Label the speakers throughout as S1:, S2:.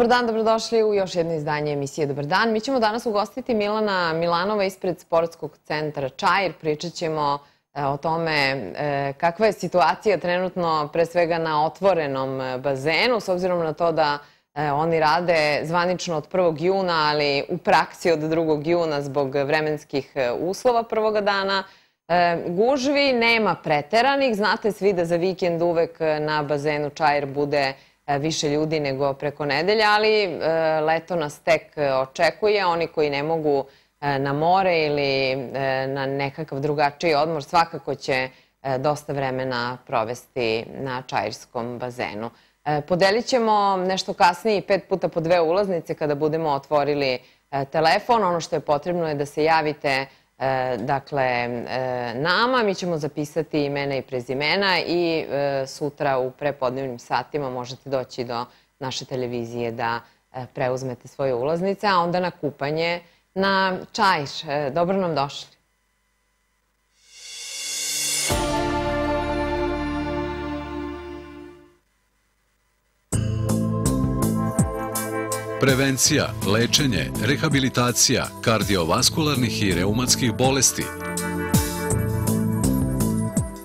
S1: Dobar dan, dobrodošli u još jedno izdanje emisije Dobar dan. Mi ćemo danas ugostiti Milana Milanova ispred sportskog centra Čajir. Pričat ćemo e, o tome e, kakva je situacija trenutno pre svega na otvorenom e, bazenu, s obzirom na to da oni rade zvanično od 1. juna, ali u praksi od 2. juna zbog vremenskih uslova prvoga dana. Gužvi nema preteranih. Znate svi da za vikend uvek na bazenu Čajir bude više ljudi nego preko nedelja, ali e, leto nas tek očekuje. Oni koji ne mogu e, na more ili na nekakav drugačiji odmor svakako će dosta vremena provesti na Čajirskom bazenu. Podelit ćemo nešto kasnije pet puta po dve ulaznice kada budemo otvorili telefon. Ono što je potrebno je da se javite E, dakle, e, nama mi ćemo zapisati imena i prezimena i e, sutra u prepodnevnim satima možete doći do naše televizije da preuzmete svoje ulaznice, a onda na kupanje na Čajr. Dobro nam došli.
S2: Prevencija, lečenje, rehabilitacija kardiovaskularnih i reumatskih bolesti.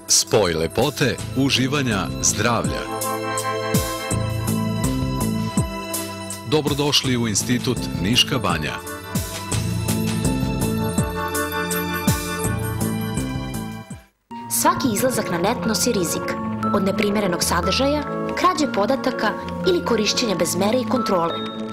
S2: Spoj lepote, uživanja, zdravlja. Dobrodošli u Institut Niška banja.
S3: Svaki izlazak na net nosi rizik. Od neprimerenog sadržaja, krađe podataka ili korišćenja bez mere i kontrole.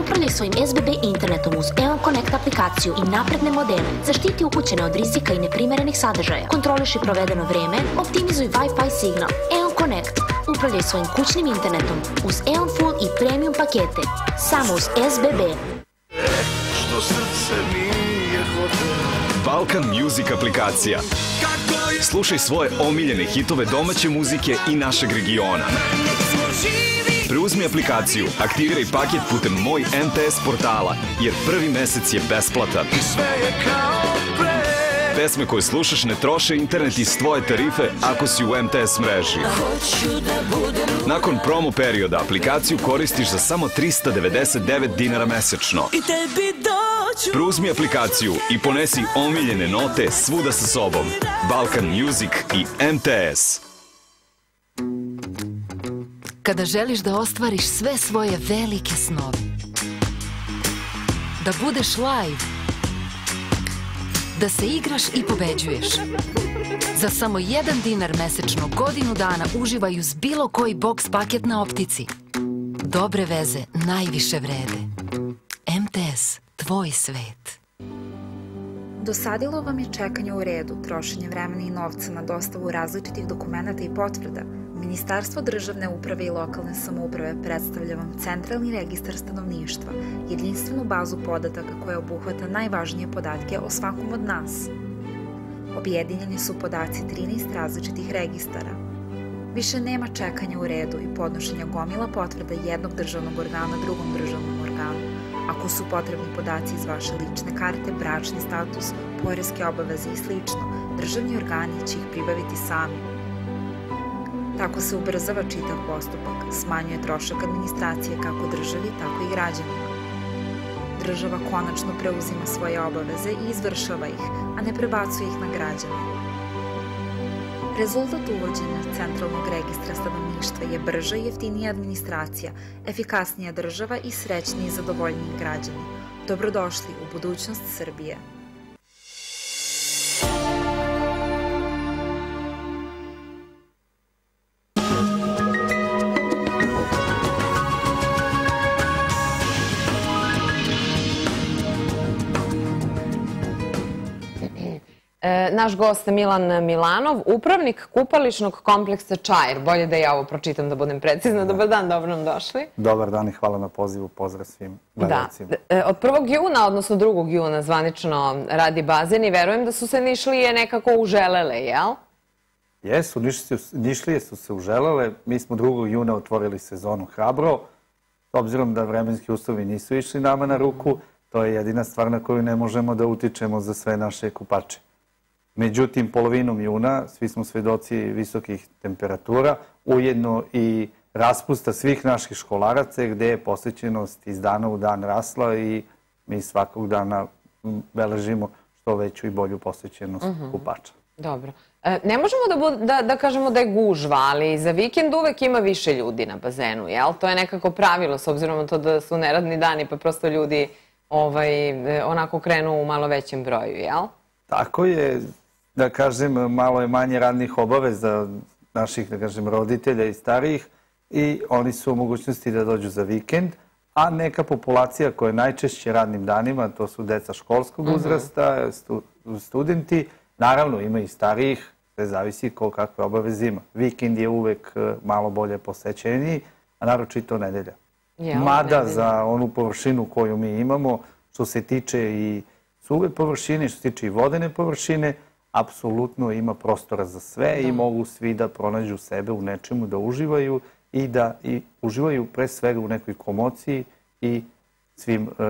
S3: Upravljaj svojim SBB internetom uz EON Connect aplikaciju i napredne modele. Zaštiti ukućene od rizika i neprimerenih sadržaja. Kontroliši provedeno vreme, optimizuj Wi-Fi signal. EON Connect. Upravljaj svojim kućnim internetom uz EON Full i Premium pakete. Samo uz SBB. Što srce nije
S4: Balkan Music aplikacija. Slušaj svoje omiljene hitove domaće muzike i našeg regiona. Preuzmi aplikaciju, aktiviraj paket putem Moj MTS portala, jer prvi mesec je besplatan. I sve je kao pre. Pesme koje slušaš ne troše internet iz tvoje tarife ako si u MTS mreži. Nakon promo perioda aplikaciju koristiš za samo 399 dinara mesečno. I tebi doću. Preuzmi aplikaciju i ponesi omiljene note svuda sa sobom. Balkan Music i MTS.
S5: Kada želiš da ostvariš sve svoje velike snove. Da budeš live. Da se igraš i pobeđuješ. Za samo jedan dinar mesečno godinu dana uživaj uz bilo koji box paket na optici. Dobre veze najviše vrede. MTS, tvoj svet.
S6: Dosadilo vam je čekanje u redu, trošenje vremena i novca na dostavu različitih dokumenta i potvrda – Ministarstvo državne uprave i lokalne samouprave predstavlja vam Centralni registar stanovništva, jedinstvenu bazu podataka koja obuhvata najvažnije podatke o svakom od nas. Objedinjeni su podaci 13 različitih registara. Više nema čekanja u redu i podnošenja gomila potvrda jednog državnog organa drugom državnom organu. Ako su potrebni podaci iz vaše lične karte, bračni status, poreske obaveze i sl. državni organi će ih pribaviti sami Tako se ubrzava čitav postupak, smanjuje trošak administracije kako državi, tako i građanima. Država konačno preuzima svoje obaveze i izvršava ih, a ne prebacuje ih na građane. Rezultat uvođenja Centralnog registra stanovništva je brža i jeftinija administracija, efikasnija država i srećniji i zadovoljniji građani. Dobrodošli u budućnost Srbije.
S1: Naš gost Milan Milanov, upravnik kupališnog kompleksa Čajer. Bolje da ja ovo pročitam da budem precizna. Dobar dan, dobro nam došli.
S7: Dobar dan i hvala na pozivu. Pozdrav svim gledalcima.
S1: Da. E, od 1. juna, odnosno 2. juna, zvanično radi bazen i verujem da su se Nišlije nekako uželele, jel?
S7: Jesu, Nišlije su se uželele. Mi smo 2. juna otvorili sezonu hrabro. S obzirom da vremenski uslovi nisu išli nama na ruku, to je jedina stvar na koju ne možemo da utičemo za sve naše kupače. Međutim, polovinom juna svi smo svedoci visokih temperatura, ujedno i raspusta svih naših školaraca gde je posvećenost iz dana u dan rasla i mi svakog dana beležimo što veću i bolju posvećenost
S1: Mhm.
S7: kupača.
S1: Dobro. E, ne možemo da, da, da kažemo da je gužva, ali za vikend uvek ima više ljudi na bazenu, jel? To je nekako pravilo, s obzirom na to da su neradni dani, pa prosto ljudi ovaj, e, onako krenu u malo većem broju, jel?
S7: Tako je, da kažem, malo je manje radnih obaveza naših, da kažem, roditelja i starijih i oni su u mogućnosti da dođu za vikend, a neka populacija koja je najčešće radnim danima, to su deca školskog uzrasta, stu, studenti, naravno ima i starijih, sve zavisi ko kakve obaveze ima. Vikend je uvek e, malo bolje posećeniji, a naročito nedelja. Mada
S1: nedelja.
S7: za onu površinu koju mi imamo, što se tiče i suve površine, što se tiče i vodene površine, apsolutno ima prostora za sve i mogu svi da pronađu sebe u nečemu, da uživaju i da i uživaju pre svega u nekoj komociji i svim e,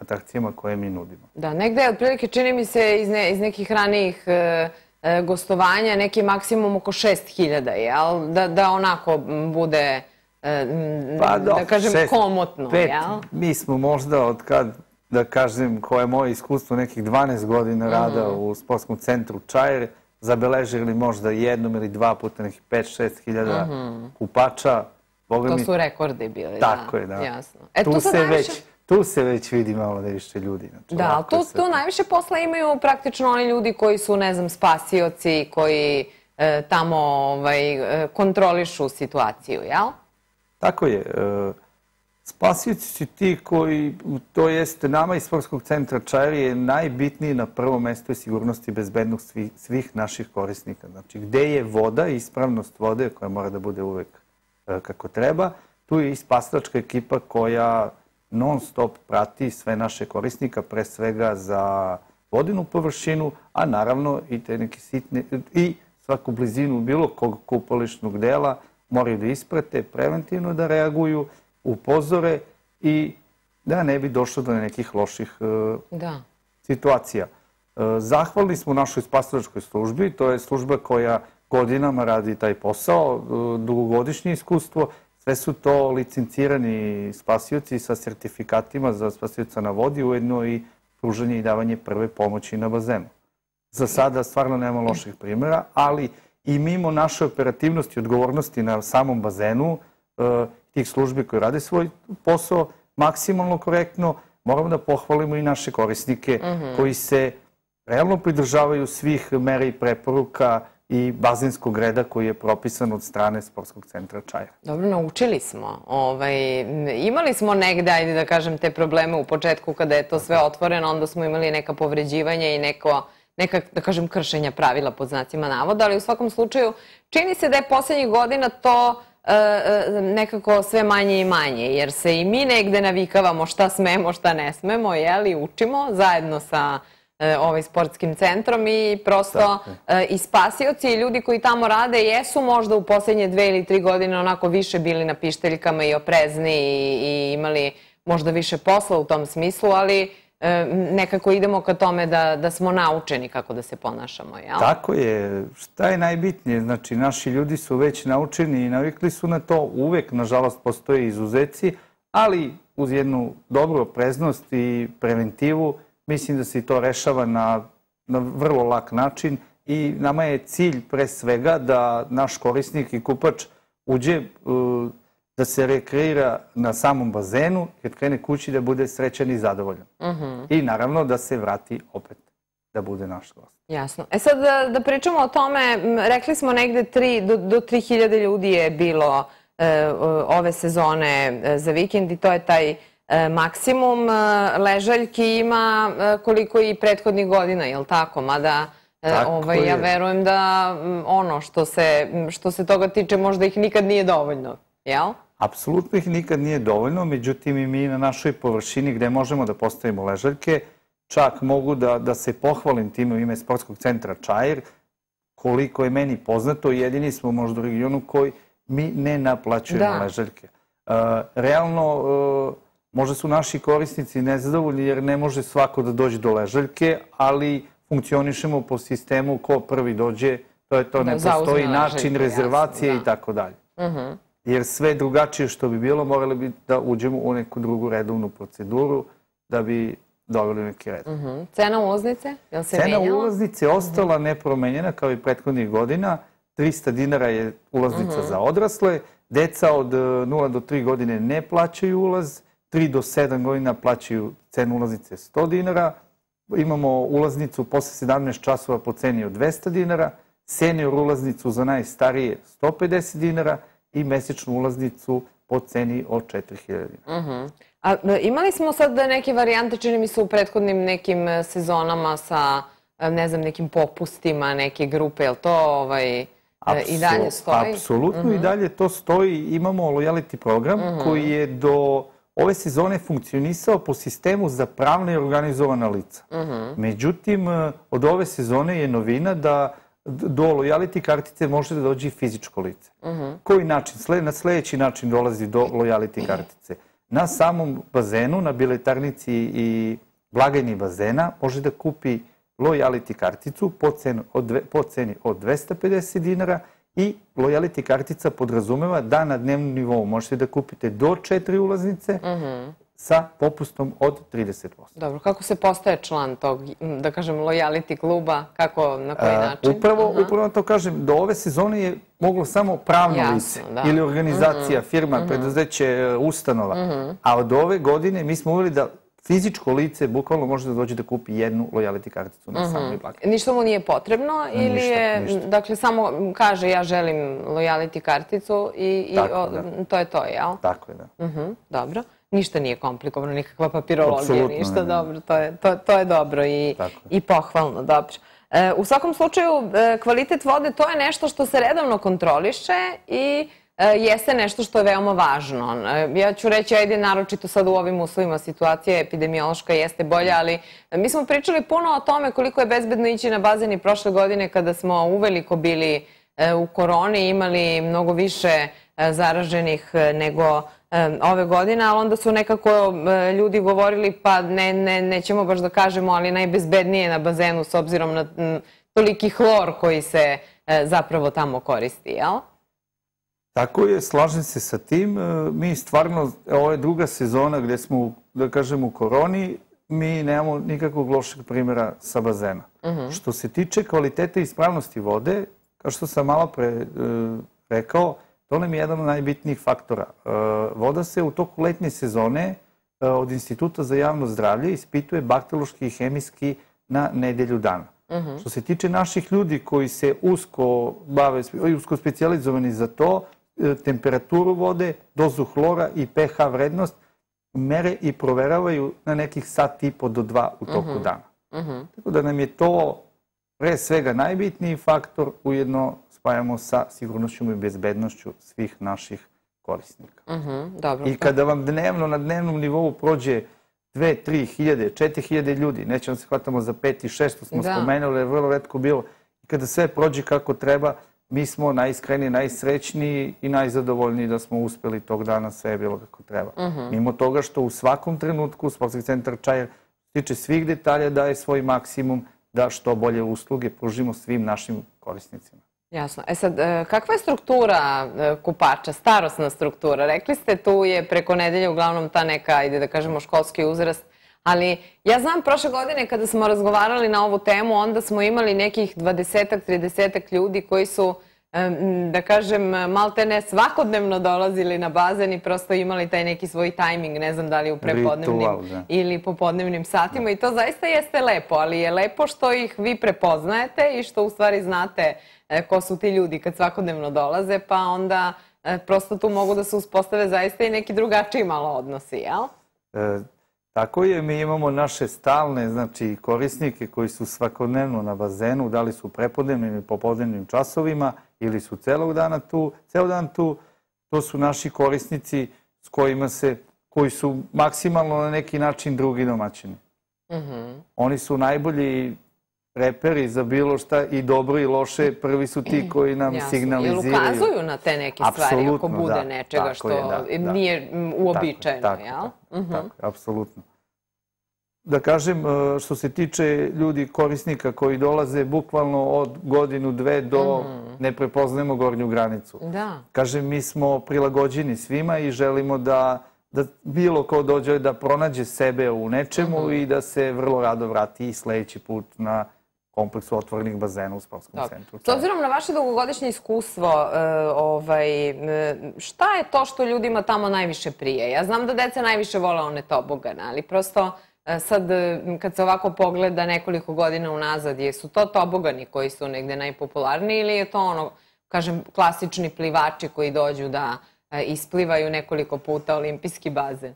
S7: atrakcijama koje mi nudimo.
S1: Da, negde, otprilike, čini mi se iz, ne, iz nekih ranijih e, e, gostovanja, neki maksimum oko 6000, jel? Da, da onako bude, e, m, da kažem,
S7: Pa šest,
S1: komotno,
S7: pet.
S1: jel?
S7: Mi smo možda od kad, da kažem, koje je moje iskustvo, nekih 12 godina rada
S1: Mhm.
S7: u sportskom centru Čajer, zabeležili možda jednom ili dva puta nekih 5-6 hiljada kupača. Boga
S1: Mhm. To
S7: mi,
S1: su rekordi bili,
S7: Tako
S1: da.
S7: je, da.
S1: Jasno. E,
S7: tu, se
S1: najviše-
S7: već, tu se već vidi malo da više ljudi. Znači,
S1: Da, ali tu,
S7: se-
S1: tu najviše posla imaju praktično oni ljudi koji su, ne znam, spasioci, koji e, tamo ovaj, e, kontrolišu situaciju, jel?
S7: Tako je. E, spasioci su ti koji, to jeste nama iz Sportskog centra Čajer je najbitniji na prvom mestu je sigurnost i bezbednost svih, naših korisnika. Znači, gde je voda ispravnost vode koja mora da bude uvek e, kako treba, tu je i spasilačka ekipa koja non stop prati sve naše korisnika, pre svega za vodinu površinu, a naravno i te neke sitne, i svaku blizinu bilo kog kupališnog dela moraju da isprate, preventivno da reaguju, upozore i da ne bi došlo do nekih loših e,
S1: Da.
S7: situacija. E, Zahvalni smo našoj spasilačkoj službi, to je služba koja godinama radi taj posao, e, dugogodišnje iskustvo, sve su to licencirani spasioci sa sertifikatima za spasioca na vodi, ujedno i pružanje i davanje prve pomoći na bazenu. Za sada stvarno nema loših primjera, ali i mimo naše operativnosti i odgovornosti na samom bazenu, tih službi koji rade svoj posao maksimalno korektno, moramo da pohvalimo i naše korisnike koji se realno pridržavaju svih mera i preporuka i bazenskog reda koji je propisan od strane Sportskog centra Čaja.
S1: Dobro, naučili smo. Ovaj, imali smo negde, ajde da kažem, te probleme u početku kada je to sve otvoreno, onda smo imali neka povređivanja i neko, neka, da kažem, kršenja pravila pod znacima navoda, ali u svakom slučaju čini se da je poslednjih godina to nekako sve manje i manje, jer se i mi negde navikavamo šta smemo, šta ne smemo, jeli, učimo zajedno sa e, ovaj sportskim centrom i prosto e, i spasioci i ljudi koji tamo rade jesu možda u poslednje dve ili tri godine onako više bili na pišteljkama i oprezni i, i imali možda više posla u tom smislu, ali e, nekako idemo ka tome da, da smo naučeni kako da se ponašamo, jel?
S7: Tako je. Šta je najbitnije? Znači, naši ljudi su već naučeni i navikli su na to. Uvek, nažalost, postoje izuzeci, ali uz jednu dobru opreznost i preventivu, mislim da se to rešava na, na vrlo lak način i nama je cilj pre svega da naš korisnik i kupač uđe da se rekreira na samom bazenu, kad krene kući da bude srećan i zadovoljan. I naravno da se vrati opet da bude naš gost.
S1: Jasno. E sad da, da pričamo o tome, rekli smo negde tri, do, do 3000 ljudi je bilo e, ove sezone e, za vikend i to je taj e, maksimum. E, Ležaljki ima e, koliko i prethodnih godina, je li tako? Mada
S7: Tako
S1: ovaj, ja
S7: je.
S1: verujem da ono što se, što se toga tiče možda ih nikad nije dovoljno, jel?
S7: Apsolutno ih nikad nije dovoljno, međutim i mi na našoj površini gde možemo da postavimo ležaljke, čak mogu da, da se pohvalim time u ime Sportskog centra Čajer, koliko je meni poznato, jedini smo možda u regionu koji mi ne naplaćujemo
S1: Da.
S7: ležaljke. E, realno, e, možda su naši korisnici nezadovoljni jer ne može svako da dođe do ležaljke, ali funkcionišemo po sistemu ko prvi dođe, to je to,
S1: Da
S7: ne postoji način rezervacije
S1: jasno, da.
S7: i tako dalje. Jer sve drugačije što bi bilo, morali bi da uđemo u neku drugu redovnu proceduru da bi doveli neki red. Uh
S1: mhm. -huh. Cena ulaznice, je li se
S7: Cena
S1: menjala?
S7: ulaznice je ostala uh -huh. nepromenjena kao i prethodnih godina. 300 dinara je ulaznica uh mhm. -huh. za odrasle. Deca od 0 do 3 godine ne plaćaju ulaz. 3 do 7 godina plaćaju cenu ulaznice 100 dinara. Imamo ulaznicu posle 17 časova po ceni od 200 dinara. Senior ulaznicu za najstarije 150 dinara i mesečnu ulaznicu po ceni od 4000 dinara. Uh -huh.
S1: A imali smo sad neke varijante, čini mi se, u prethodnim nekim e, sezonama sa, e, ne znam, nekim popustima, neke grupe, je li to ovaj, Apsu, i dalje stoji?
S7: Apsolutno uh -huh. i mhm. dalje to stoji. Imamo lojality program uh mhm. -huh. koji je do ove sezone funkcionisao po sistemu za pravne i organizovana lica. Uh mhm. -huh. Međutim, e, od ove sezone je novina da do lojality kartice može da dođe i fizičko lice. Uh -huh. Koji način? Na sledeći način dolazi do lojality kartice. Na samom bazenu, na biletarnici i blagajni bazena može da kupi lojality karticu po, cenu od dve, po ceni od 250 dinara i lojality kartica podrazumeva da na dnevnom nivou možete da kupite do četiri ulaznice, uh mhm. -huh sa popustom od 30%.
S1: Dobro, kako se postaje član tog, da kažem, lojality kluba, kako, na koji način?
S7: Upravo, Aha. upravo to kažem, do ove sezone je moglo samo pravno Jasno, lice da. ili organizacija, uh mhm. -huh. firma, uh mhm. -huh. preduzeće, ustanova. Uh -huh. A od ove godine mi smo uveli da fizičko lice bukvalno može da dođe da kupi jednu lojality karticu na samoj blagajni.
S1: Ništa mu nije potrebno ili ništa, je, ništa. dakle, samo kaže ja želim lojality karticu i, i o, da. to je to, jel?
S7: Tako je, da.
S1: Dobro ništa nije komplikovano, nikakva papirologija, Absolutno, ništa ne. dobro, to je, to, to je dobro i, i pohvalno, dobro. E, u svakom slučaju, e, kvalitet vode to je nešto što se redovno kontroliše i e, jeste nešto što je veoma važno. E, ja ću reći, ajde, naročito sad u ovim uslovima situacija epidemiološka jeste bolja, ali mi smo pričali puno o tome koliko je bezbedno ići na bazen i prošle godine kada smo uveliko bili u koroni, imali mnogo više zaraženih nego ove godine, ali onda su nekako ljudi govorili pa ne, ne, nećemo baš da kažemo, ali najbezbednije na bazenu s obzirom na toliki hlor koji se e, zapravo tamo koristi, jel?
S7: Tako je, slažem se sa tim. E, mi stvarno, ovo je druga sezona gde smo, da kažem, u koroni, mi nemamo nikakvog lošeg primjera sa bazena. Uh mhm. -huh. Što se tiče kvalitete i ispravnosti vode, kao što sam malo pre e, rekao, To nam je jedan od najbitnijih faktora. E, voda se u toku letnje sezone e, od Instituta za javno zdravlje ispituje bakteriološki i hemijski na nedelju dana. Uh mhm. -huh. Što se tiče naših ljudi koji se usko bave, usko specializovani za to, e, temperaturu vode, dozu hlora i pH vrednost mere i proveravaju na nekih sat i po do dva u toku uh mhm. -huh. dana. Uh mhm. -huh. Tako da nam je to pre svega najbitniji faktor, ujedno spajamo sa sigurnošću i bezbednošću svih naših korisnika. Uh
S1: mhm, -huh, dobro.
S7: I kada vam dnevno, na dnevnom nivou prođe 2, 3 hiljade, 4 hiljade ljudi, nećemo se hvatamo za 5 i 6, što smo da. spomenuli, je vrlo redko bilo. I kada sve prođe kako treba, mi smo najiskreniji, najsrećniji i najzadovoljniji da smo uspeli tog dana sve je bilo kako treba. Uh mhm. -huh. Mimo toga što u svakom trenutku Sportski centar Čajer tiče svih detalja daje svoj maksimum da što bolje usluge pružimo svim našim korisnicima.
S1: Jasno. E sad, e, kakva je struktura e, kupača, starosna struktura? Rekli ste tu je preko nedelje uglavnom ta neka, ide da kažemo, školski uzrast, ali ja znam prošle godine kada smo razgovarali na ovu temu, onda smo imali nekih 20-ak, 30-ak ljudi koji su da kažem, malte ne svakodnevno dolazili na bazen i prosto imali taj neki svoj tajming, ne znam da li u prepodnevnim Ritual, da. ili popodnevnim satima da. i to zaista jeste lepo, ali je lepo što ih vi prepoznajete i što u stvari znate e, ko su ti ljudi kad svakodnevno dolaze, pa onda e, prosto tu mogu da se uspostave zaista i neki drugačiji malo odnosi, jel?
S7: E, Tako je, mi imamo naše stalne znači, korisnike koji su svakodnevno na bazenu, da li su prepodnevnim ili popodnevnim časovima ili su celog dana tu, ceo dan tu. To su naši korisnici s kojima se, koji su maksimalno na neki način drugi domaćini. Mm -hmm. Oni su najbolji reperi za bilo šta i dobro i loše, prvi su ti koji nam Jasno. signaliziraju.
S1: Jel ukazuju na te neke stvari apsolutno, ako bude da, nečega što je, da, da, nije uobičajeno,
S7: tako,
S1: jel?
S7: Tako, uh -huh. tako, apsolutno. da kažem, e, što se tiče ljudi korisnika koji dolaze bukvalno od godinu, dve do mm. ne prepoznajemo gornju granicu.
S1: Da.
S7: Kažem, mi smo prilagođeni svima i želimo da, da bilo ko dođe da pronađe sebe u nečemu mm -hmm. i da se vrlo rado vrati i sledeći put na kompleksu otvorenih bazena u sportskom Dobre. centru.
S1: S obzirom na vaše dugogodišnje iskustvo, uh, ovaj, uh, šta je to što ljudima tamo najviše prije? Ja znam da deca najviše vole one tobogane, ali prosto uh, sad kad se ovako pogleda nekoliko godina unazad, jesu to tobogani koji su negde najpopularniji ili je to ono, kažem, klasični plivači koji dođu da isplivaju nekoliko puta olimpijski bazen?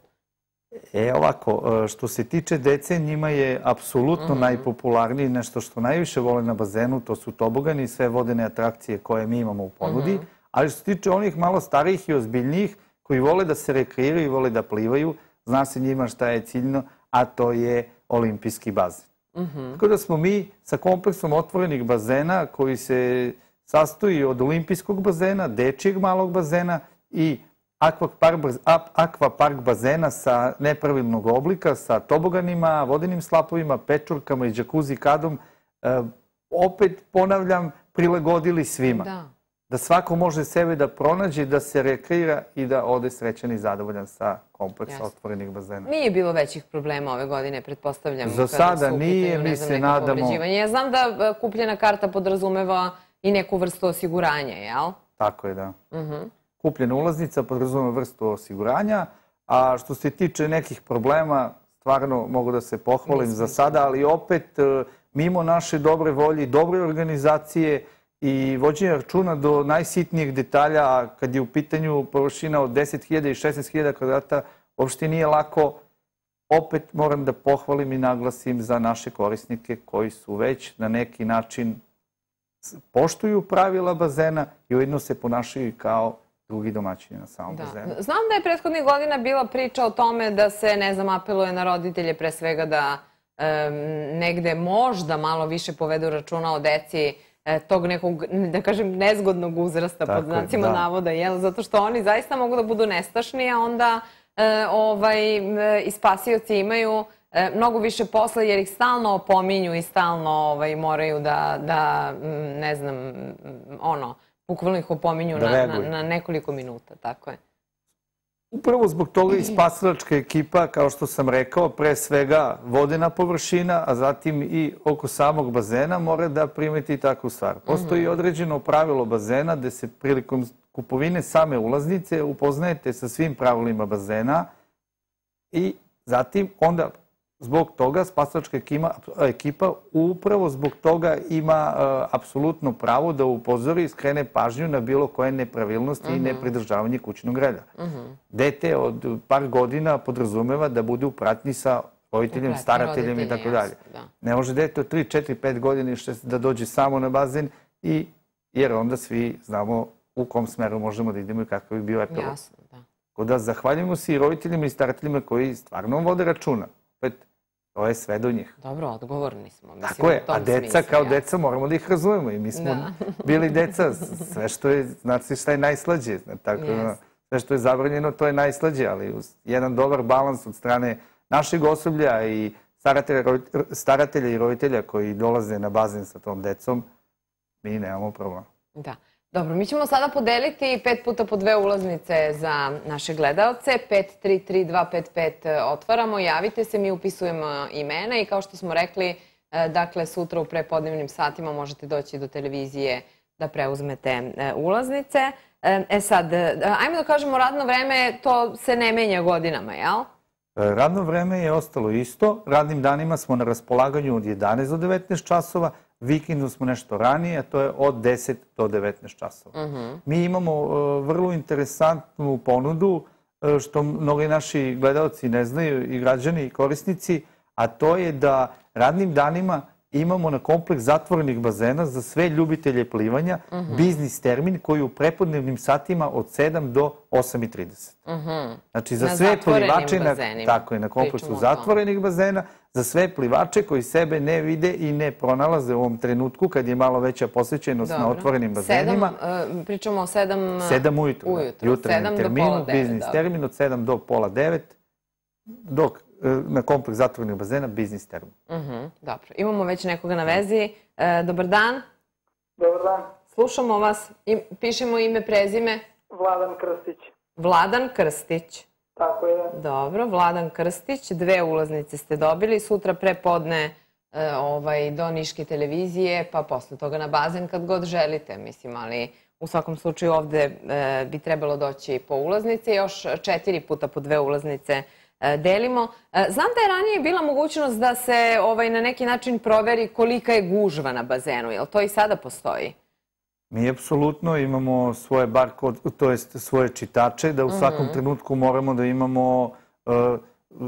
S7: E, ovako, e, što se tiče dece, njima je apsolutno mm -hmm. najpopularniji nešto što najviše vole na bazenu, to su tobogani i sve vodene atrakcije koje mi imamo u ponudi. Mm -hmm. Ali što se tiče onih malo starijih i ozbiljnijih, koji vole da se rekreiraju i vole da plivaju, zna se njima šta je ciljno, a to je olimpijski bazen. Mm -hmm. Tako da smo mi sa kompleksom otvorenih bazena koji se sastoji od olimpijskog bazena, dečijeg malog bazena i akvapark bazena sa nepravilnog oblika, sa toboganima, vodenim slapovima, pečurkama i džakuzi kadom, e, opet, ponavljam, prilagodili svima. Da. Da svako može sebe da pronađe, da se rekreira i da ode srećan i zadovoljan sa kompleksa otvorenih bazena.
S1: Nije bilo većih problema ove godine, pretpostavljam.
S7: Za sada nije, mi se nadamo.
S1: Ja znam da e, kupljena karta podrazumeva i neku vrstu osiguranja, jel?
S7: Tako je, da. Uh mhm. -huh kupljena ulaznica podrazumeva vrstu osiguranja, a što se tiče nekih problema, stvarno mogu da se pohvalim za sada, ali opet e, mimo naše dobre volje i dobre organizacije i vođenja računa do najsitnijeg detalja, a kad je u pitanju površina od 10.000 i 16.000 kvadrata, uopšte nije lako. Opet moram da pohvalim i naglasim za naše korisnike koji su već na neki način poštuju pravila bazena i ujedno se ponašaju kao drugi domaćini na samom da. bazenu.
S1: Znam da je prethodnih godina bila priča o tome da se, ne znam, apeluje na roditelje pre svega da um, negde možda malo više povedu računa o deci e, tog nekog, da kažem, nezgodnog uzrasta Tako pod znacima da. navoda, jel? Zato što oni zaista mogu da budu nestašni, a onda e, ovaj, e, i spasioci imaju mnogo više posla jer ih stalno opominju i stalno ovaj, moraju da, da ne znam, ono, Bukvalno ih opominju da na, na, na nekoliko minuta, tako je.
S7: Upravo zbog toga i spasilačka ekipa, kao što sam rekao, pre svega vodena površina, a zatim i oko samog bazena mora da primeti takvu stvar. Postoji mhm. određeno pravilo bazena gde se prilikom kupovine same ulaznice upoznajete sa svim pravilima bazena i zatim onda Zbog toga spasilačka ekipa, upravo zbog toga ima uh, apsolutno pravo da upozori i skrene pažnju na bilo koje nepravilnosti uh -huh. i mhm. nepridržavanje kućnog reda. Uh mhm. -huh. Dete od par godina podrazumeva da bude u pratnji sa roditeljem, starateljem i tako dalje. Da. Ne može dete od 3, 4, 5 godina da dođe samo na bazen i jer onda svi znamo u kom smeru možemo da idemo i kakav bi bio epilog. Jasno, da. Tako da zahvaljujemo se i roditeljima i starateljima koji stvarno vode računa. To je sve do njih.
S1: Dobro, odgovorni smo.
S7: Mislim, Tako je, a deca smislu, kao ja. deca moramo da ih razumemo i mi smo da. bili deca, sve što je, znači šta je najslađe, tako, yes. sve što je zabranjeno to je najslađe, ali uz jedan dobar balans od strane našeg osoblja i staratelja, staratelja i roditelja koji dolaze na bazen sa tom decom, mi nemamo problema.
S1: Da. Dobro, mi ćemo sada podeliti pet puta po dve ulaznice za naše gledalce. 533-255 e, otvaramo, javite se, mi upisujemo imena i kao što smo rekli, e, dakle, sutra u prepodnevnim satima možete doći do televizije da preuzmete e, ulaznice. E sad, ajmo da kažemo radno vreme, to se ne menja godinama, jel?
S7: Radno vreme je ostalo isto. Radnim danima smo na raspolaganju od 11 do 19 časova, Vikendu smo nešto ranije, a to je od 10 do 19 časova. Uh mhm. -huh. Mi imamo uh, vrlo interesantnu ponudu, uh, što mnogi naši gledalci ne znaju i građani i korisnici, a to je da radnim danima imamo na kompleks zatvorenih bazena za sve ljubitelje plivanja uh mhm. -huh. biznis termin koji u prepodnevnim satima od 7 do 8.30. Uh -huh. Znači za na sve plivače, na, tako je, na kompleksu zatvorenih bazena, za sve plivače koji sebe ne vide i ne pronalaze u ovom trenutku kad je malo veća posvećenost Dobro. na otvorenim bazenima.
S1: Sedam, pričamo o 7
S7: sedam ujutru, ujutru. Da. jutarnjem terminu, biznis termin od 7 do pola 9, dok na kompleks zatvorenih bazena Biznis termo.
S1: Mhm, dobro. Imamo već nekoga na vezi. E, dobar dan.
S8: Dobar dan.
S1: Slušamo vas. I, pišemo ime, prezime.
S8: Vladan Krstić.
S1: Vladan Krstić.
S8: Tako je.
S1: Dobro, Vladan Krstić. Dve ulaznice ste dobili. Sutra prepodne e, ovaj, do Niške televizije, pa posle toga na bazen kad god želite, mislim, ali u svakom slučaju ovde e, bi trebalo doći po ulaznice, još četiri puta po dve ulaznice e, delimo. Znam da je ranije bila mogućnost da se ovaj, na neki način proveri kolika je gužva na bazenu, jel to i sada postoji?
S7: Mi apsolutno imamo svoje barkod, to jest svoje čitače, da u svakom
S1: Mhm.
S7: trenutku moramo da imamo e,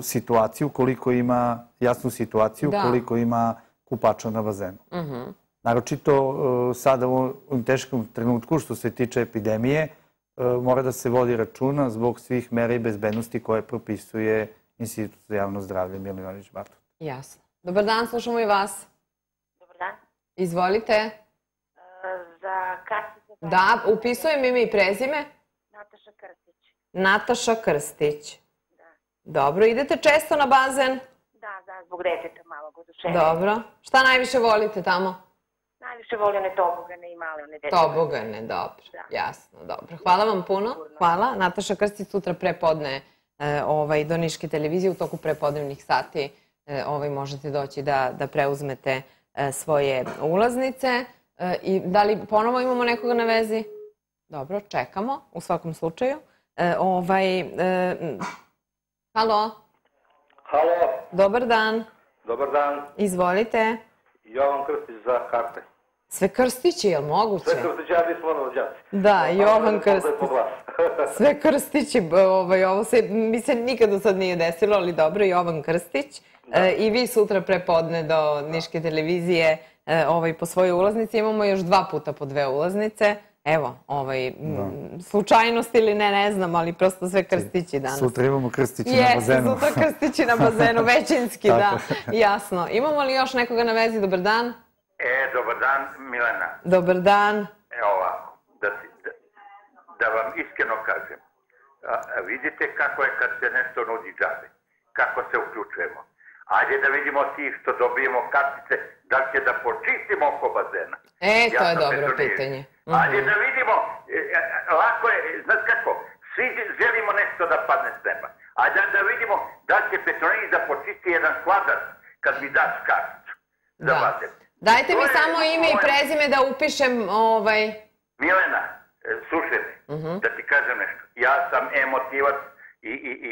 S7: situaciju, koliko ima, jasnu situaciju,
S1: Da.
S7: koliko ima kupača na bazenu.
S1: Mhm.
S7: Naročito e, sada u ovom teškom trenutku što se tiče epidemije, e, mora da se vodi računa zbog svih mera i bezbednosti koje propisuje Institut za javno zdravlje Milinović Batut.
S1: Jasno. Dobar dan, slušamo i vas.
S9: Dobar dan.
S1: Izvolite.
S9: Za
S1: Da, upisujem ime i prezime.
S9: Nataša Krstić.
S1: Nataša Krstić.
S9: Da.
S1: Dobro, idete često na bazen?
S9: Da, da, zbog deteta malog oduševljenja.
S1: Dobro. Šta najviše volite tamo?
S9: Najviše voli one tobogane i male one dete.
S1: Tobogane, dobro.
S9: Da.
S1: Jasno, dobro. Hvala vam puno. Hvala. Nataša Krstić sutra prepodne e, ovaj, do Niške televizije u toku prepodnevnih sati e, ovaj, možete doći da, da preuzmete e, svoje ulaznice. E, I da li ponovo imamo nekoga na vezi? Dobro, čekamo u svakom slučaju. E, ovaj, e, halo,
S10: Halo,
S1: dobar dan.
S10: dobar dan.
S1: Izvolite.
S10: Jovan Krstić za karte.
S1: Sve Krstići, je li moguće?
S10: Sve Krstić, ja nisam ono đaci.
S1: Da, Jovan
S10: Krstić.
S1: Sve Krstići, ovaj, ovo se, mi se nikad do sad nije desilo, ali dobro, Jovan Krstić. E, I vi sutra prepodne do Niške televizije e, ovaj, po svojoj ulaznici. Imamo još dva puta po dve ulaznice. Evo, ovaj, m, slučajnost ili ne, ne znam, ali prosto sve Krstići danas.
S7: Sutra imamo krstiće na
S1: Jeste,
S7: bazenu.
S1: sutra Krstići na bazenu, većinski, da, jasno. Imamo li još nekoga na vezi? Dobar dan.
S10: E, dobar dan, Milena.
S1: Dobar dan.
S10: Evo ovako, da, si, da, da vam iskreno kažem. A vidite kako je kad se nešto nudi džabe. Kako se uključujemo. Ajde da vidimo ti što dobijemo kartice, da li će da počistimo oko bazena.
S1: E, to je
S10: sam
S1: dobro pitanje.
S10: Ajde
S1: Mhm.
S10: da vidimo, e, e, lako je, znaš kako, svi želimo nešto da padne s neba. Ajde da, vidimo da li će Petronijević da počisti jedan kvadrat kad mi daš karticu za
S1: Da.
S10: bazen.
S1: Dajte mi
S10: je
S1: samo ime i prezime da upišem ovaj...
S10: Milena, e, slušaj me,
S1: Mhm.
S10: da ti kažem nešto. Ja sam emotivac i, i, i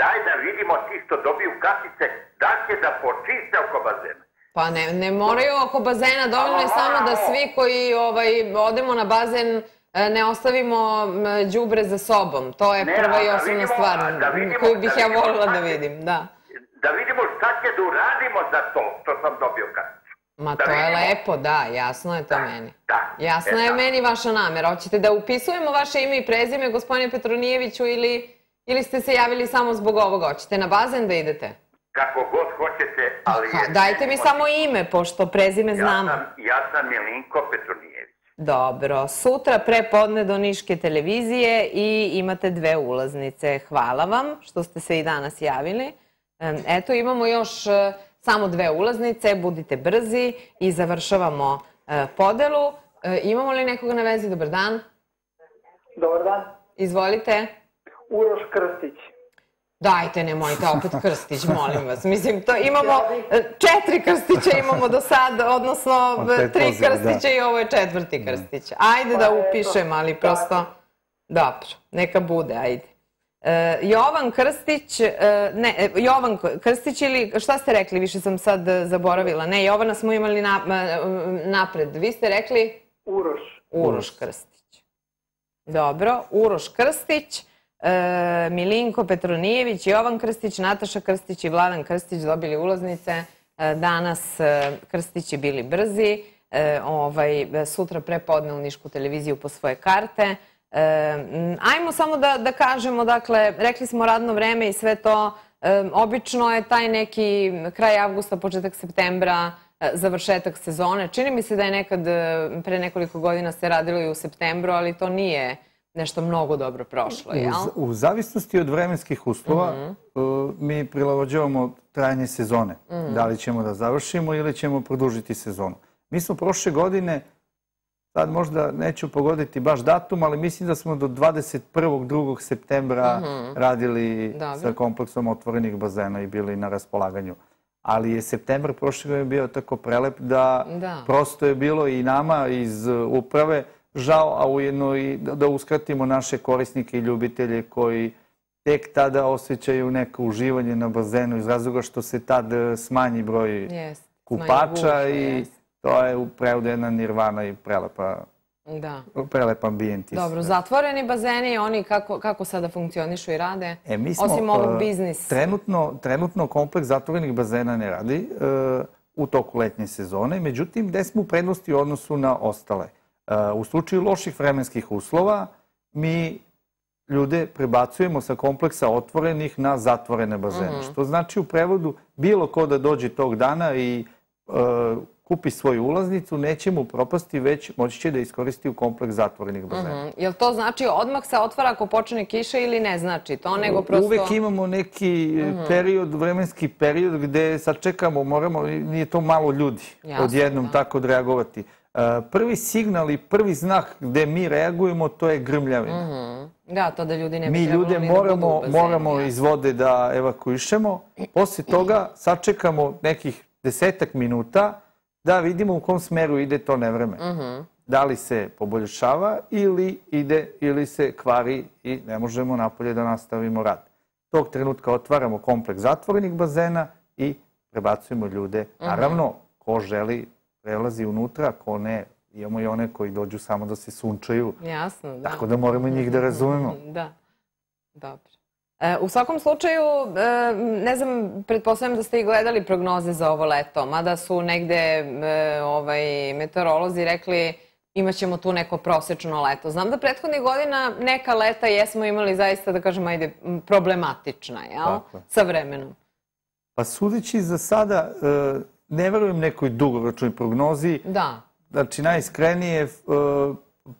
S10: daj da vidimo ti što dobiju kartice, da će da počiste oko bazena.
S1: Pa ne, ne moraju oko bazena, dovoljno je samo da svi koji ovaj, odemo na bazen e, ne ostavimo đubre za sobom. To je
S10: Ne,
S1: prva i
S10: da
S1: osnovna stvar
S10: da
S1: koju bih
S10: da
S1: ja volila da vidim. Da.
S10: Da vidimo šta će da uradimo za to što sam dobio karticu.
S1: Ma
S10: Da
S1: to je
S10: vidimo.
S1: lepo, da, jasno je to meni.
S10: Da.
S1: Jasno
S10: E,
S1: je
S10: da.
S1: meni vaša namera. Hoćete da upisujemo vaše ime i prezime, gospodine Petronijeviću, ili, ili ste se javili samo zbog ovoga? Hoćete na bazen da idete?
S10: Kako god hoćete, ali...
S1: Ha,
S10: je-
S1: dajte mi samo ime, pošto prezime
S10: ja
S1: znamo.
S10: sam, ja sam Milinko Petronijević.
S1: Dobro, sutra prepodne do Niške televizije i imate dve ulaznice. Hvala vam što ste se i danas javili. Eto, imamo još e, samo dve ulaznice, budite brzi i završavamo e, podelu. E, Imamo li nekoga na vezi? Dobar dan.
S8: Dobar dan.
S1: Izvolite.
S8: Uroš Krstić.
S1: Dajte, nemojte opet Krstić, molim vas. Mislim, to imamo četiri Krstića imamo do sada, odnosno
S7: Od
S1: e, tri
S7: pozive,
S1: Krstića
S7: da.
S1: i ovo je četvrti Krstić. Ajde da
S8: Pa
S1: upišem, ali prosto... Dobro, neka bude, ajde. E, Jovan Krstić, e, ne, e, Jovan Krstić ili šta ste rekli, više sam sad zaboravila. Ne, Jovana smo imali na, napred. Vi ste rekli
S8: Uroš.
S1: Uroš Krstić. Dobro, Uroš Krstić, Milinko Petronijević, Jovan Krstić, Nataša Krstić i Vladan Krstić dobili ulaznice. E, danas e, Krstići bili brzi, e, ovaj, sutra prepodne u Nišku televiziju po svoje karte. E, ajmo samo da, da kažemo, dakle, rekli smo radno vreme i sve to, e, obično je taj neki kraj avgusta, početak septembra, e, završetak sezone. Čini mi se da je nekad e, pre nekoliko godina se radilo i u septembru, ali to nije nešto mnogo dobro prošlo, jel?
S7: U, u zavisnosti od vremenskih uslova mm -hmm. mi prilagođavamo trajanje sezone. Mm -hmm. Da li ćemo da završimo ili ćemo produžiti sezonu. Mi smo prošle godine, sad možda neću pogoditi baš datum, ali mislim da smo do 21. 2. septembra mm -hmm. radili Dobre. sa kompleksom otvorenih bazena i bili na raspolaganju. Ali je septembar prošle godine bio tako prelep da, da. prosto je bilo i nama iz uprave žao, a ujedno i da uskratimo naše korisnike i ljubitelje koji tek tada osjećaju neko uživanje na bazenu iz razloga što se tad e, smanji broj yes, kupača i yes. to je u prevodu jedna nirvana i prelepa Da. Prelep ambijent.
S1: Dobro, zatvoreni bazeni, oni kako, kako sada funkcionišu i rade? E, mi smo, Osim ovog e, biznisa.
S7: Trenutno, trenutno kompleks zatvorenih bazena ne radi uh, u toku letnje sezone, međutim, gde smo u prednosti u odnosu na ostale? U slučaju loših vremenskih uslova, mi ljude prebacujemo sa kompleksa otvorenih na zatvorene bazene. Mm -hmm. Što znači u prevodu bilo ko da dođe tog dana i e, kupi svoju ulaznicu, neće mu propasti, već moći će da iskoristi u kompleks zatvorenih bazena. Mm -hmm.
S1: Jel to znači odmah se otvara ako počne kiša ili ne znači to, nego prosto...
S7: Uvek imamo neki mm -hmm. period, vremenski period gde sad čekamo, moramo, nije to malo ljudi Jasno, odjednom da. tako odreagovati. E, prvi signal i prvi znak gde mi reagujemo, to je grmljavina. Mm
S1: -hmm. Da, to da ljudi ne
S7: bi Mi ljude da moramo, da moramo iz vode da evakuišemo. Posle toga sačekamo nekih desetak minuta da vidimo u kom smeru ide to nevreme. Mm -hmm. Da li se poboljšava ili ide ili se kvari i ne možemo napolje da nastavimo rad. Tog trenutka otvaramo kompleks zatvorenih bazena i prebacujemo ljude. -hmm. Naravno, ko želi prelazi unutra, ko ne, imamo i one koji dođu samo da se sunčaju.
S1: Jasno, da.
S7: Tako da moramo njih da razumemo.
S1: Da, dobro. E, u svakom slučaju, e, ne znam, pretpostavljam da ste i gledali prognoze za ovo leto, mada su negde e, ovaj, meteorolozi rekli imaćemo tu neko prosečno leto. Znam da prethodnih godina neka leta jesmo imali zaista, da kažem, ajde, problematična, jel? Sa vremenom.
S7: Pa sudeći za sada, e, ne verujem nekoj dugoročnoj prognozi.
S1: Da.
S7: Znači, najiskrenije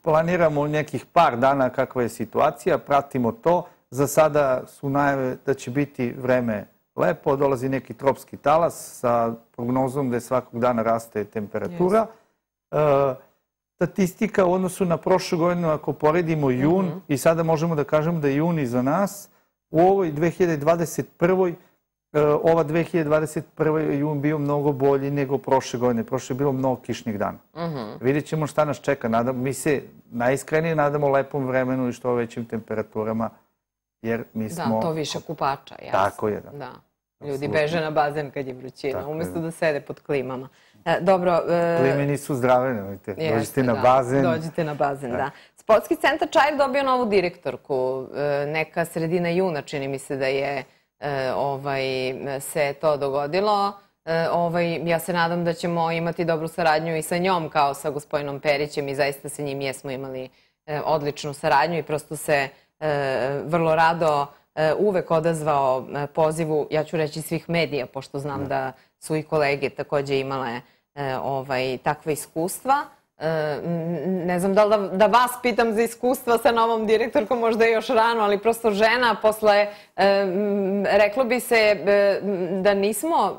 S7: planiramo nekih par dana kakva je situacija, pratimo to. Za sada su najave da će biti vreme lepo, dolazi neki tropski talas sa prognozom da je svakog dana raste temperatura. Yes. statistika u odnosu na prošlu godinu, ako poredimo jun, mm -hmm. i sada možemo da kažemo da je jun iza nas, u ovoj 2021. E, ova 2021. jun bio mnogo bolji nego prošle godine. Prošle je bilo mnogo kišnih dana. Uh mhm. -huh. Vidjet ćemo šta nas čeka. Nadam, mi se najiskrenije nadamo lepom vremenu i što većim temperaturama, jer mi
S1: da,
S7: smo...
S1: Da, to više kupača, jasno.
S7: Tako je, da.
S1: da. Ljudi Absolutno. beže na bazen kad je vrućina, umesto je. da sede pod klimama. E, dobro...
S7: E... Klime nisu zdrave, nemojte. Jeste, dođite na da, bazen.
S1: Dođite na bazen, da. da. Sportski centar Čair dobio novu direktorku. E, neka sredina juna, čini mi se da je ovaj, se to dogodilo. E, ovaj, ja se nadam da ćemo imati dobru saradnju i sa njom kao sa gospodinom Perićem i zaista sa njim jesmo imali e, odličnu saradnju i prosto se vrlo rado uvek odazvao pozivu, ja ću reći svih medija, pošto znam da, da su i kolege takođe imale ovaj, takve iskustva. E, ne znam da li da, da vas pitam za iskustva sa novom direktorkom, možda je još rano, ali prosto žena posle, e, reklo bi se e, da nismo,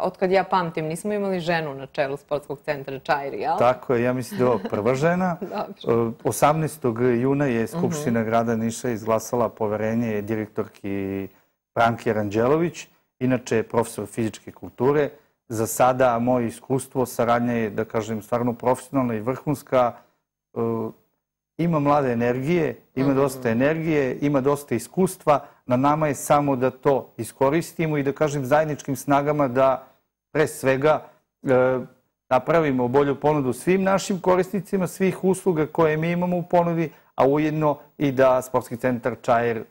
S1: od kad ja pamtim, nismo imali ženu na čelu sportskog centra Čajri, jel?
S7: Tako je, ja mislim da je ovo prva žena. 18. juna je Skupština uh mhm. -huh. grada Niša izglasala poverenje direktorki Branki Aranđelović, inače profesor fizičke kulture, za sada moje iskustvo, saradnja je, da kažem, stvarno profesionalna i vrhunska. E, ima mlade energije, ima mhm. dosta energije, ima dosta iskustva. Na nama je samo da to iskoristimo i da kažem zajedničkim snagama da pre svega e, napravimo bolju ponudu svim našim korisnicima, svih usluga koje mi imamo u ponudi, a ujedno i da sportski centar Čajer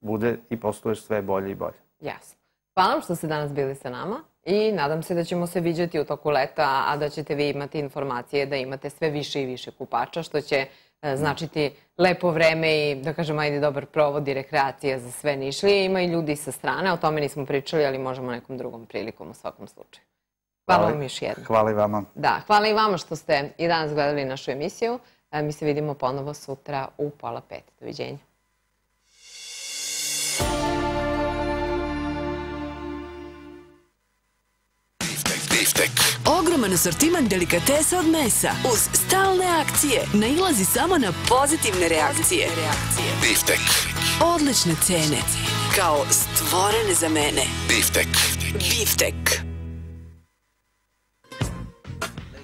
S7: bude i postuješ sve bolje i bolje.
S1: Jasno. Hvala vam što ste danas bili sa nama i nadam se da ćemo se viđati u toku leta, a da ćete vi imati informacije da imate sve više i više kupača, što će e, značiti lepo vreme i, da kažem, ajde dobar provod i rekreacija za sve Nišlije. Ima i ljudi sa strane, o tome nismo pričali, ali možemo nekom drugom prilikom u svakom slučaju. Hvala, hvala vam još jednom.
S7: Hvala i vama.
S1: Da, hvala i vama što ste i danas gledali našu emisiju. Mi se vidimo ponovo sutra u pola pet. Doviđenja.
S11: Ogroman asortiman delikatesa od mesa. Uz stalne akcije nailazi samo na pozitivne reakcije.
S2: Biftek.
S11: Odlične cene. Kao stvorene za mene.
S2: Biftek.
S11: Biftek.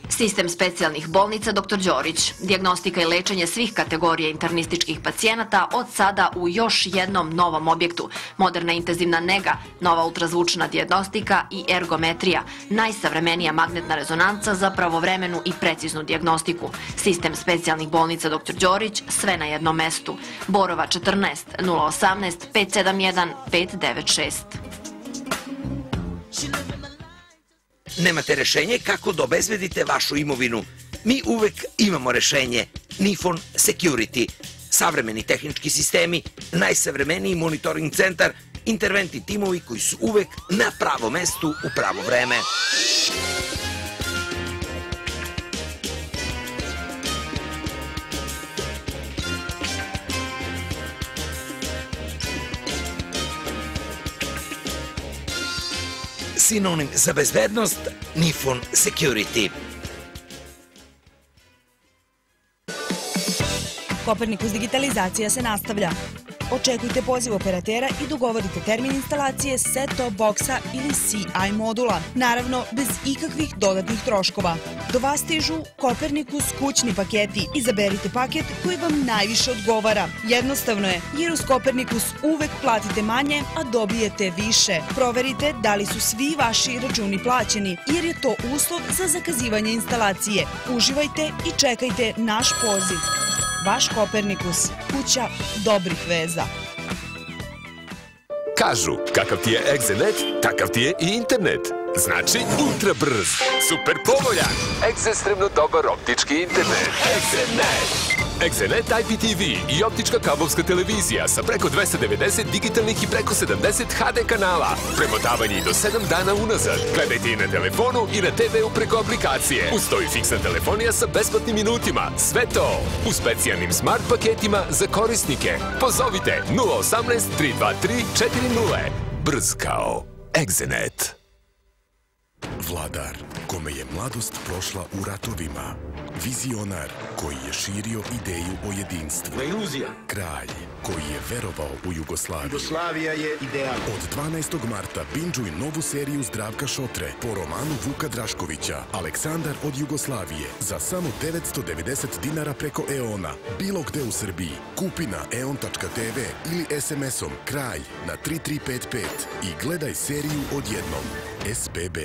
S3: Sistem specijalnih bolnica Dr. Đorić. Dijagnostika i lečenje svih kategorija internističkih pacijenata od sada u još jednom novom objektu. Moderna intenzivna nega, nova ultrazvučna dijagnostika i ergometrija. Najsavremenija magnetna rezonanca za pravovremenu i preciznu dijagnostiku. Sistem specijalnih bolnica Dr. Đorić, sve na jednom mestu. Borova 14 018 571 596.
S12: Nemate rešenje kako da obezbedite vašu imovinu? Mi uvek imamo rešenje. Nifon Security. Savremeni tehnički sistemi, najsavremeniji monitoring centar, interventni timovi koji su uvek na pravo mestu u pravo vreme. Sinonim za bezbednost Nifon Security.
S13: Kopernikus digitalizacija se nastavlja. Očekujte poziv operatera i dogovorite termin instalacije set-top boksa ili CI modula, naravno bez ikakvih dodatnih troškova. Do vas stižu Kopernikus kućni paketi. Izaberite paket koji vam najviše odgovara. Jednostavno je, jer uz Kopernikus uvek platite manje, a dobijete više. Proverite da li su svi vaši računi plaćeni, jer je to uslov za zakazivanje instalacije. Uživajte i čekajte naš poziv. Vaš Kopernikus, kuća dobrih veza.
S14: Kažu, kakav ti je Exenet, takav ti je i internet. Znači, ultra brz, super povoljan, eksestremno dobar optički internet. Exenet! Exenet IPTV i optička kablovska televizija sa preko 290 digitalnih i preko 70 HD kanala. Premotavanje i do 7 dana unazad. Gledajte i na telefonu i na TV-u preko aplikacije. Ustoji fiksna telefonija sa besplatnim minutima. Sve to u specijalnim smart paketima za korisnike. Pozovite 018 323 40. Brz kao Exenet.
S15: Vladar, kome je mladost prošla u ratovima. Vizionar, koji je širio ideju o jedinstvu.
S16: iluzija.
S15: Kralj, koji je verovao u Jugoslaviju.
S16: Jugoslavija je ideal.
S15: Od 12. marta binđuj novu seriju Zdravka Šotre po romanu Vuka Draškovića Aleksandar od Jugoslavije za samo 990 dinara preko EON-a. Bilo gde u Srbiji. Kupi na eon.tv ili SMS-om kralj na 3355 i gledaj seriju odjednom. SBB.